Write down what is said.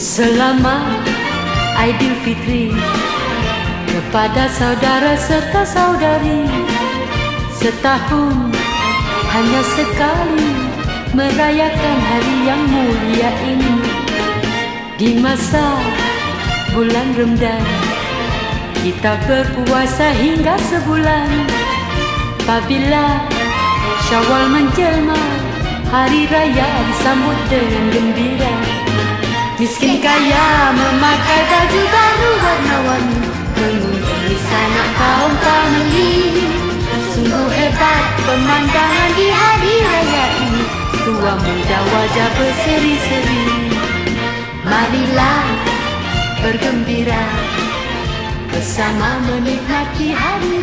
Selamat Aidilfitri kepada saudara serta saudari setahun hanya sekali merayakan hari yang mulia ini. Di masa bulan Ramadan kita berpuasa hingga sebulan. Apabila Syawal menjelma hari raya disambut dengan gembira Miskin kaya memakai baju baru warna-warni. Mengunjungi sanak kaum famili. Sungguh hebat pemandangan di hari raya ini. Tua muda wajah berseri-seri. Marilah bergembira Bersama menikmati hari